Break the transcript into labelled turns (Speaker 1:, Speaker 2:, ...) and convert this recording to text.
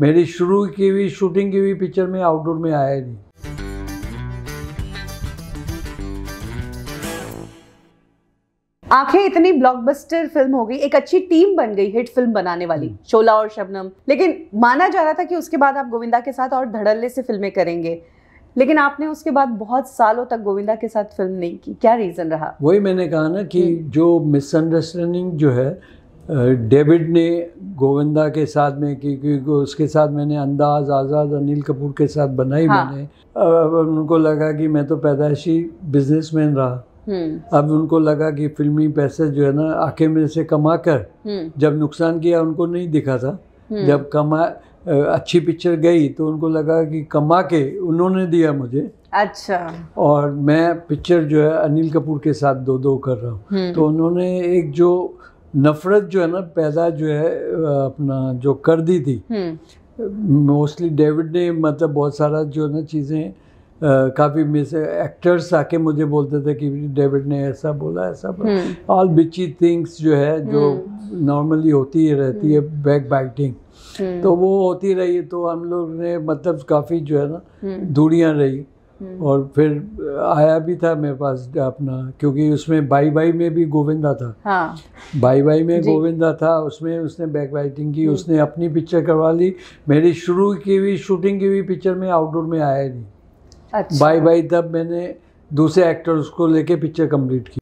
Speaker 1: मेरी शुरू की हुई शूटिंग की हुई पिक्चर में आउटडोर में आया ही नहीं
Speaker 2: आँखें इतनी ब्लॉकबस्टर फ़िल्म हो गई एक अच्छी टीम बन गई हिट फ़िल्म बनाने वाली
Speaker 1: हम्म।
Speaker 2: शोला और शबनम लेकिन माना जा रहा था कि उसके बाद आप गोविंदा के साथ और धड़ल्ले से फ़िल्में करेंगे लेकिन आपने उसके बाद बहुत सालों तक गोविंदा के साथ फ़िल्म नहीं की क्या रीजन रहा
Speaker 1: वही मैंने कहा ना कि
Speaker 2: हम्म।
Speaker 1: जो मिसअंडरस्टैंडिंग जो है डेविड ने गोविंदा के साथ में की क्योंकि उसके साथ मैंने अंदाज आज़ाद अनिल कपूर के साथ बनाई
Speaker 2: हाँ।
Speaker 1: मैंने। अब उनको लगा कि मैं तो पैदाइशी बिजनेसमैन रहा।
Speaker 2: हम्म।
Speaker 1: अब उनको लगा कि फिल्मी पैसे जो है ना आके में से कमा कर
Speaker 2: हम्म।
Speaker 1: जब नुकसान किया उनको नहीं दिखा था।
Speaker 2: हम्म।
Speaker 1: जब कमा अच्छी पिक्चर गई तो उनको लगा कि कमा के उन्होंने दिया मुझे।
Speaker 2: अच्छा।
Speaker 1: और मैं पिक्चर जो है अनिल कपूर के साथ दो दो कर रहा हूँ। तो उन्होंने एक जो नफरत जो है ना पैदा जो है अपना जो कर दी थी।
Speaker 2: हम्म।
Speaker 1: मोस्टली डेविड ने मतलब बहुत सारा जो है ना चीज़ें काफ़ी में से एक्टर्स आके मुझे बोलते थे कि डेविड ने ऐसा बोला ऐसा बोला।
Speaker 2: हम्म।
Speaker 1: ऑल बिची थिंग्स जो है जो नॉर्मली होती ही रहती है बैक बाइटिंग
Speaker 2: हम्म।
Speaker 1: तो वो होती रही तो हम लोग ने मतलब काफ़ी जो है ना
Speaker 2: हम्म।
Speaker 1: दूरियाँ रही।
Speaker 2: हम्म।
Speaker 1: और फिर आया भी था मेरे पास अपना क्योंकि उसमें बाई बाई में भी गोविंदा था।
Speaker 2: हाँ।
Speaker 1: बाई बाई में
Speaker 2: हम्म।
Speaker 1: गोविंदा था उसमें उसने बैक राइटिंग की उसने अपनी पिक्चर करवा ली। मेरी शुरू की हुई शूटिंग की हुई पिक्चर में आउटडोर में आया नहीं।
Speaker 2: अच्छा।
Speaker 1: बाई बाई तब मैंने दूसरे एक्टर्स को लेके पिक्चर कंप्लीट की